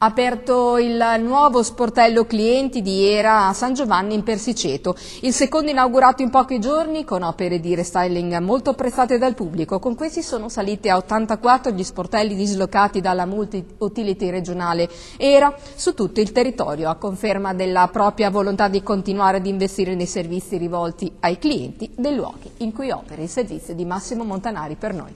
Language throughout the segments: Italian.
Aperto il nuovo sportello clienti di Era a San Giovanni in Persiceto, il secondo inaugurato in pochi giorni con opere di restyling molto apprezzate dal pubblico. Con questi sono saliti a 84 gli sportelli dislocati dalla multi-utility regionale Era su tutto il territorio, a conferma della propria volontà di continuare ad investire nei servizi rivolti ai clienti dei luoghi in cui opera il servizio di Massimo Montanari per noi.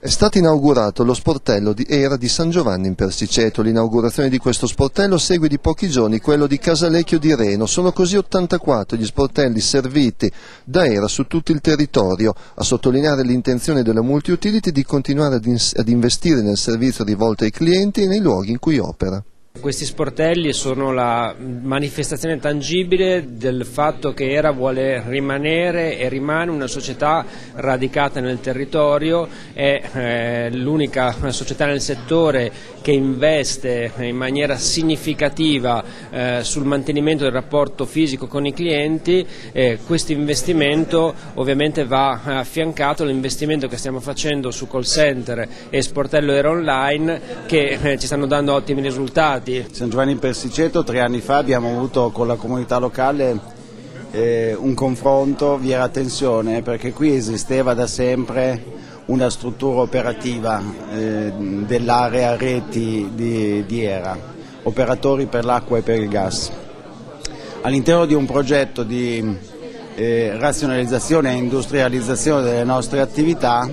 È stato inaugurato lo sportello di Era di San Giovanni in Persiceto. L'inaugurazione di questo sportello segue di pochi giorni quello di Casalecchio di Reno. Sono così 84 gli sportelli serviti da Era su tutto il territorio, a sottolineare l'intenzione della multi-utility di continuare ad investire nel servizio rivolto ai clienti e nei luoghi in cui opera. Questi sportelli sono la manifestazione tangibile del fatto che ERA vuole rimanere e rimane una società radicata nel territorio, è eh, l'unica società nel settore che investe in maniera significativa eh, sul mantenimento del rapporto fisico con i clienti, eh, questo investimento ovviamente va affiancato all'investimento che stiamo facendo su call center e sportello ERA online che eh, ci stanno dando ottimi risultati stati. San Giovanni in Persiceto tre anni fa abbiamo avuto con la comunità locale eh, un confronto, vi era tensione perché qui esisteva da sempre una struttura operativa eh, dell'area reti di, di Era, operatori per l'acqua e per il gas. All'interno di un progetto di eh, razionalizzazione e industrializzazione delle nostre attività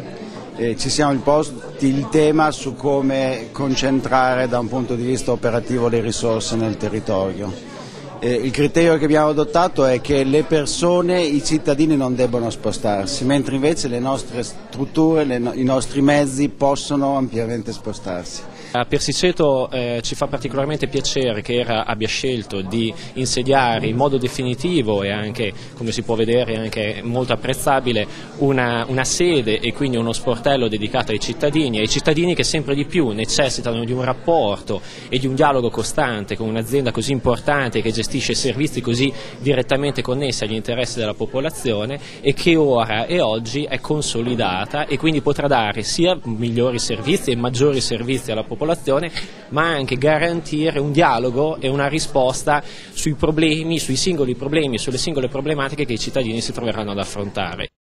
eh, ci siamo imposti il tema su come concentrare da un punto di vista operativo le risorse nel territorio. Eh, il criterio che abbiamo adottato è che le persone, i cittadini non debbono spostarsi, mentre invece le nostre strutture, le, i nostri mezzi possono ampiamente spostarsi. A Persiceto eh, ci fa particolarmente piacere che ERA abbia scelto di insediare in modo definitivo e anche, come si può vedere, anche molto apprezzabile, una, una sede e quindi uno sportello dedicato ai cittadini, ai cittadini che sempre di più necessitano di un rapporto e di un dialogo costante con un'azienda così importante che gestisce servizi così direttamente connessi agli interessi della popolazione e che ora e oggi è consolidata e quindi potrà dare sia migliori servizi e maggiori servizi alla popolazione, ma anche garantire un dialogo e una risposta sui problemi, sui singoli problemi, sulle singole problematiche che i cittadini si troveranno ad affrontare.